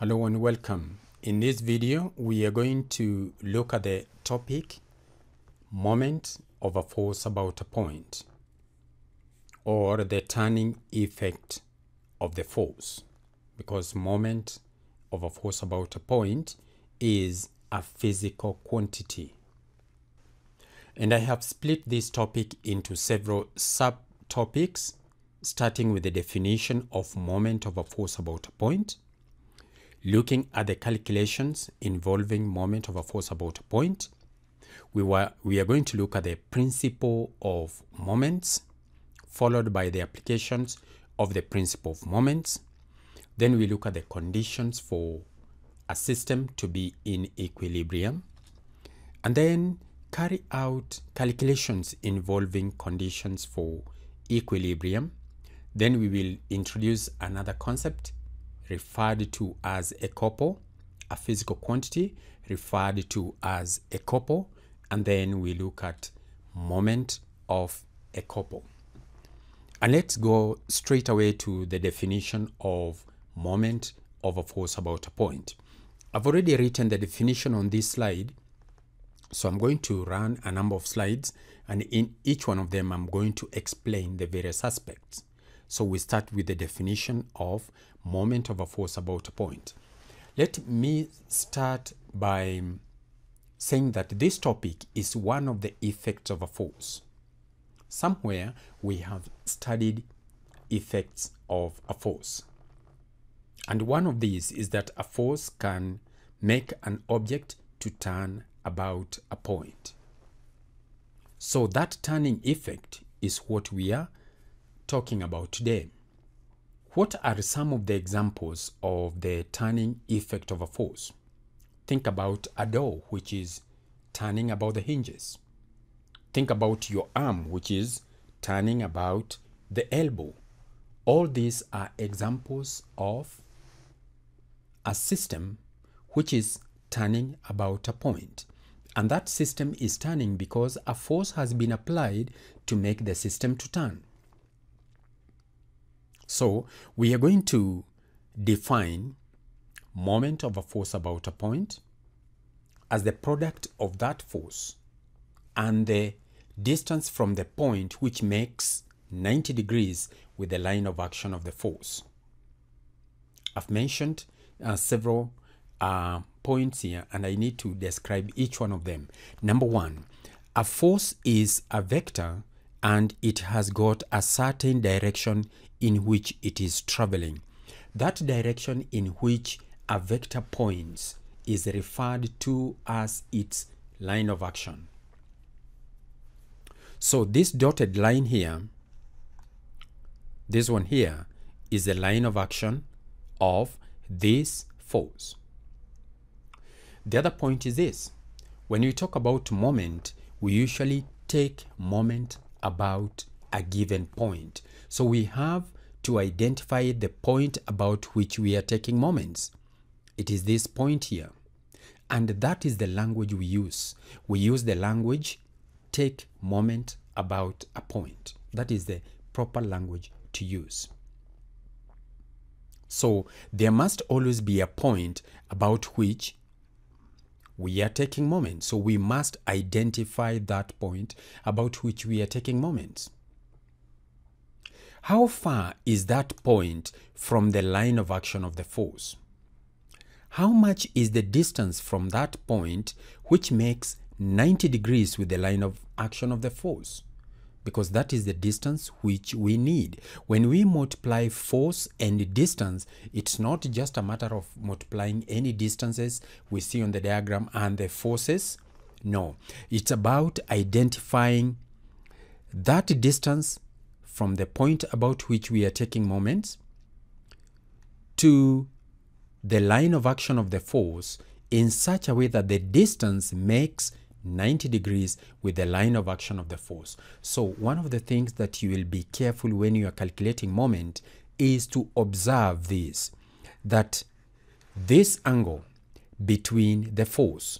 Hello and welcome. In this video, we are going to look at the topic moment of a force about a point or the turning effect of the force because moment of a force about a point is a physical quantity. And I have split this topic into several subtopics starting with the definition of moment of a force about a point looking at the calculations involving moment of a force about a point. We, were, we are going to look at the principle of moments, followed by the applications of the principle of moments. Then we look at the conditions for a system to be in equilibrium. And then carry out calculations involving conditions for equilibrium. Then we will introduce another concept referred to as a couple, a physical quantity referred to as a couple, and then we look at moment of a couple. And let's go straight away to the definition of moment of a force about a point. I've already written the definition on this slide, so I'm going to run a number of slides, and in each one of them, I'm going to explain the various aspects. So we start with the definition of moment of a force about a point. Let me start by saying that this topic is one of the effects of a force. Somewhere we have studied effects of a force. And one of these is that a force can make an object to turn about a point. So that turning effect is what we are talking about today. What are some of the examples of the turning effect of a force? Think about a door, which is turning about the hinges. Think about your arm, which is turning about the elbow. All these are examples of a system which is turning about a point. And that system is turning because a force has been applied to make the system to turn. So we are going to define moment of a force about a point as the product of that force and the distance from the point which makes 90 degrees with the line of action of the force. I've mentioned uh, several uh, points here and I need to describe each one of them. Number one, a force is a vector and it has got a certain direction in which it is traveling. That direction in which a vector points is referred to as its line of action. So this dotted line here, this one here, is the line of action of this force. The other point is this. When we talk about moment, we usually take moment about a given point. So we have to identify the point about which we are taking moments. It is this point here. And that is the language we use. We use the language take moment about a point. That is the proper language to use. So there must always be a point about which we are taking moments. So we must identify that point about which we are taking moments. How far is that point from the line of action of the force? How much is the distance from that point which makes 90 degrees with the line of action of the force? Because that is the distance which we need. When we multiply force and distance, it's not just a matter of multiplying any distances we see on the diagram and the forces. No, it's about identifying that distance from the point about which we are taking moments to the line of action of the force in such a way that the distance makes 90 degrees with the line of action of the force. So one of the things that you will be careful when you are calculating moment is to observe this, that this angle between the force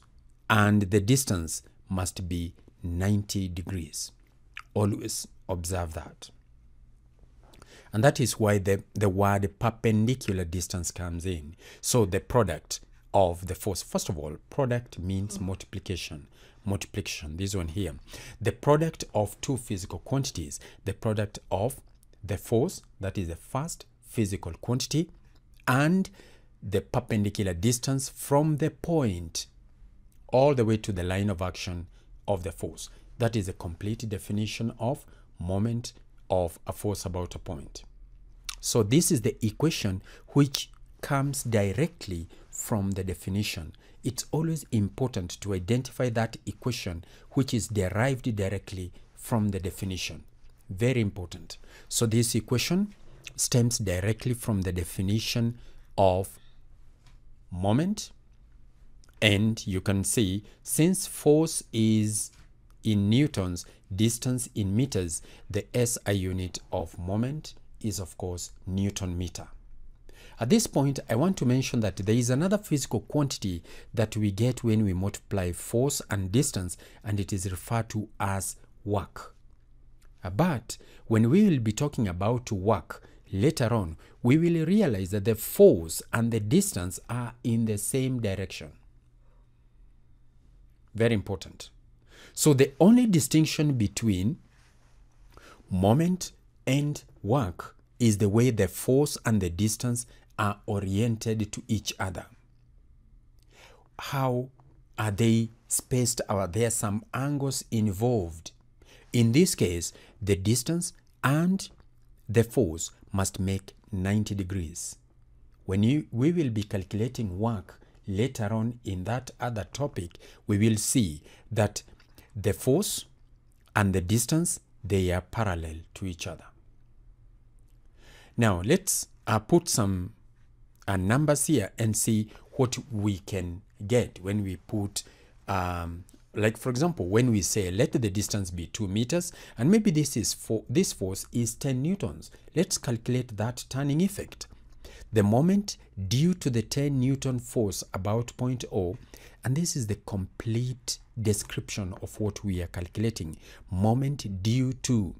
and the distance must be 90 degrees. Always observe that. And that is why the, the word perpendicular distance comes in. So the product of the force, first of all, product means multiplication. Multiplication, this one here. The product of two physical quantities, the product of the force, that is the first physical quantity, and the perpendicular distance from the point all the way to the line of action of the force. That is a complete definition of moment of a force about a point. So this is the equation which comes directly from the definition. It's always important to identify that equation which is derived directly from the definition. Very important. So this equation stems directly from the definition of moment and you can see since force is in newtons distance in meters the SI unit of moment is of course newton meter at this point I want to mention that there is another physical quantity that we get when we multiply force and distance and it is referred to as work uh, but when we will be talking about work later on we will realize that the force and the distance are in the same direction very important. So the only distinction between moment and work is the way the force and the distance are oriented to each other. How are they spaced? Are there some angles involved? In this case, the distance and the force must make 90 degrees. When you, we will be calculating work later on in that other topic, we will see that the force and the distance, they are parallel to each other. Now, let's uh, put some uh, numbers here and see what we can get when we put, um, like for example, when we say let the distance be 2 meters, and maybe this is for this force is 10 newtons. Let's calculate that turning effect. The moment due to the 10 Newton force about point O, and this is the complete description of what we are calculating. Moment due to,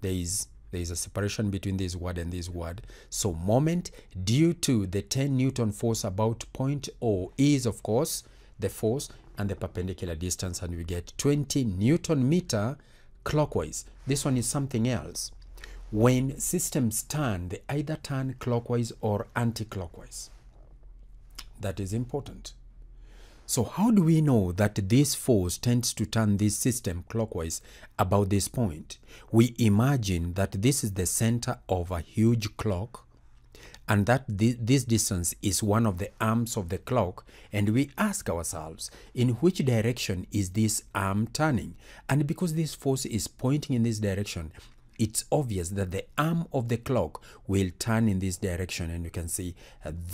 there is there is a separation between this word and this word. So moment due to the 10 Newton force about point O is of course the force and the perpendicular distance and we get 20 Newton meter clockwise. This one is something else. When systems turn, they either turn clockwise or anti-clockwise. That is important. So how do we know that this force tends to turn this system clockwise about this point? We imagine that this is the center of a huge clock and that this distance is one of the arms of the clock and we ask ourselves in which direction is this arm turning and because this force is pointing in this direction it's obvious that the arm of the clock will turn in this direction and you can see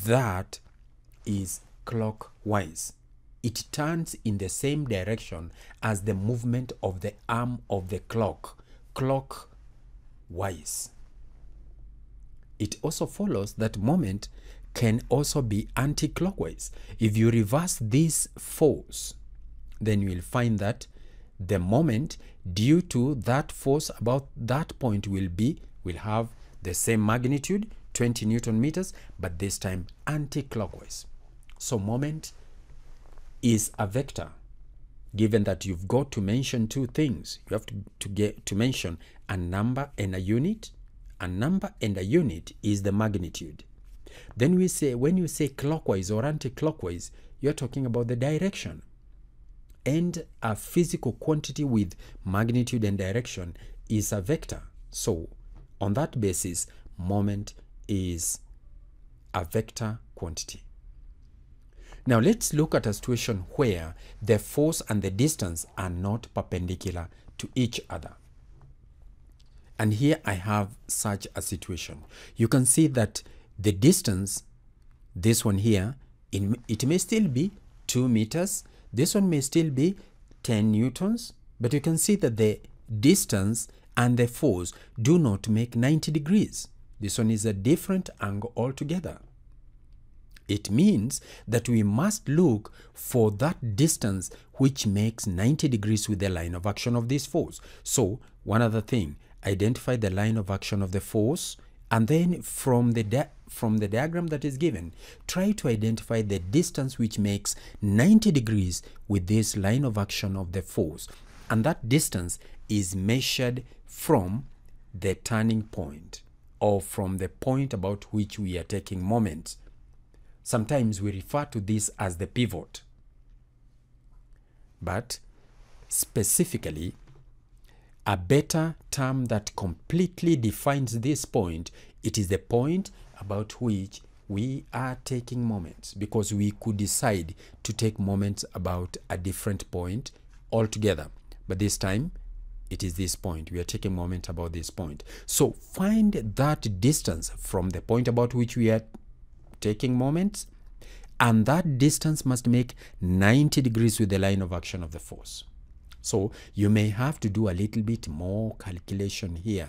that is clockwise it turns in the same direction as the movement of the arm of the clock clockwise it also follows that moment can also be anti-clockwise. If you reverse this force then you will find that the moment due to that force about that point will be will have the same magnitude 20 newton meters but this time anti-clockwise. So moment is a vector given that you've got to mention two things you have to, to get to mention a number and a unit a number and a unit is the magnitude then we say when you say clockwise or anti-clockwise you're talking about the direction and a physical quantity with magnitude and direction is a vector. So on that basis, moment is a vector quantity. Now let's look at a situation where the force and the distance are not perpendicular to each other. And here I have such a situation. You can see that the distance, this one here, it may still be 2 meters this one may still be 10 newtons, but you can see that the distance and the force do not make 90 degrees. This one is a different angle altogether. It means that we must look for that distance which makes 90 degrees with the line of action of this force. So one other thing, identify the line of action of the force, and then from the from the diagram that is given, try to identify the distance which makes 90 degrees with this line of action of the force. And that distance is measured from the turning point or from the point about which we are taking moment. Sometimes we refer to this as the pivot. But specifically, a better term that completely defines this point, it is the point about which we are taking moments because we could decide to take moments about a different point altogether. But this time, it is this point. We are taking moment about this point. So find that distance from the point about which we are taking moments and that distance must make 90 degrees with the line of action of the force. So you may have to do a little bit more calculation here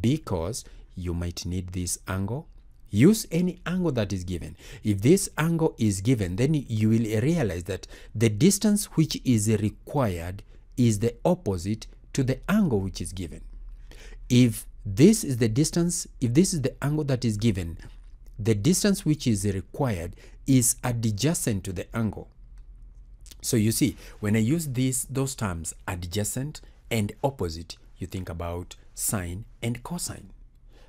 because you might need this angle. Use any angle that is given. If this angle is given, then you will realize that the distance which is required is the opposite to the angle which is given. If this is the distance, if this is the angle that is given, the distance which is required is adjacent to the angle. So you see, when I use these those terms adjacent and opposite, you think about sine and cosine.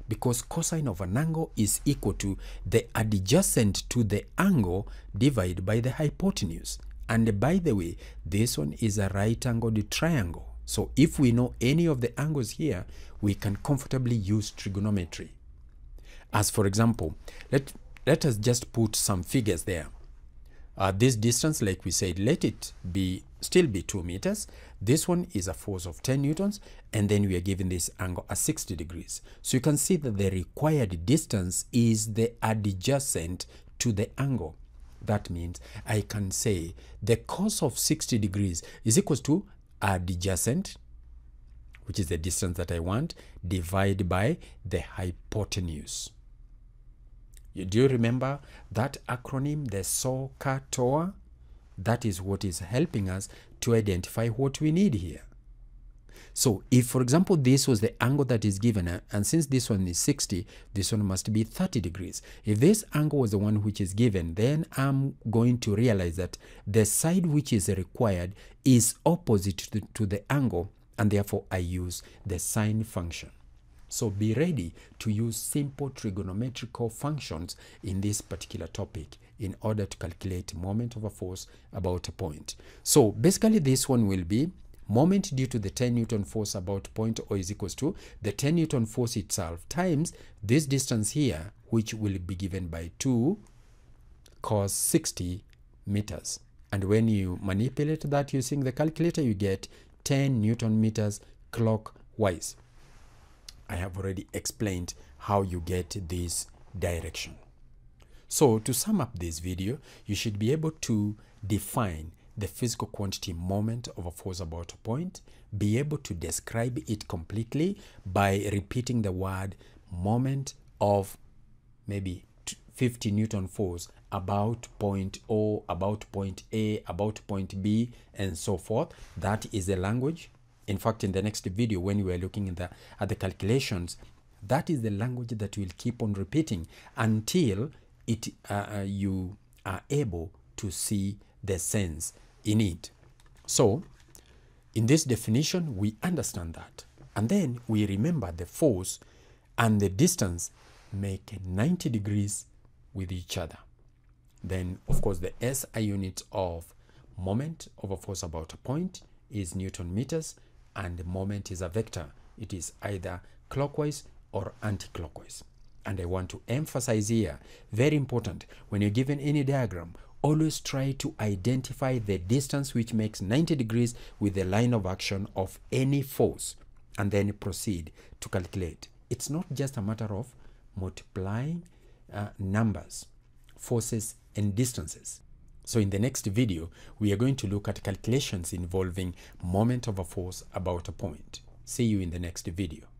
Because cosine of an angle is equal to the adjacent to the angle divided by the hypotenuse. And by the way, this one is a right angled triangle. So if we know any of the angles here, we can comfortably use trigonometry. As for example, let, let us just put some figures there. Uh, this distance, like we said, let it be still be 2 meters. This one is a force of 10 newtons, and then we are given this angle at 60 degrees. So you can see that the required distance is the adjacent to the angle. That means I can say the cos of 60 degrees is equals to adjacent, which is the distance that I want, divided by the hypotenuse. Do you remember that acronym, the SOHCAHTOA? That is what is helping us to identify what we need here. So if, for example, this was the angle that is given, uh, and since this one is 60, this one must be 30 degrees. If this angle was the one which is given, then I'm going to realize that the side which is required is opposite to the angle, and therefore I use the sine function. So be ready to use simple trigonometrical functions in this particular topic in order to calculate moment of a force about a point. So basically this one will be moment due to the 10 newton force about point O is equals to the 10 newton force itself times this distance here which will be given by 2 cos 60 meters. And when you manipulate that using the calculator you get 10 newton meters clockwise. I have already explained how you get this direction. So to sum up this video, you should be able to define the physical quantity moment of a force about a point, be able to describe it completely by repeating the word moment of maybe 50 Newton force about point O, about point A, about point B, and so forth. That is the language in fact, in the next video, when we are looking the, at the calculations, that is the language that will keep on repeating until it uh, uh, you are able to see the sense in it. So, in this definition, we understand that. And then we remember the force and the distance make 90 degrees with each other. Then, of course, the SI unit of moment of a force about a point is Newton meters and the moment is a vector. It is either clockwise or anti-clockwise. And I want to emphasize here, very important, when you're given any diagram, always try to identify the distance which makes 90 degrees with the line of action of any force and then proceed to calculate. It's not just a matter of multiplying uh, numbers, forces, and distances. So in the next video, we are going to look at calculations involving moment of a force about a point. See you in the next video.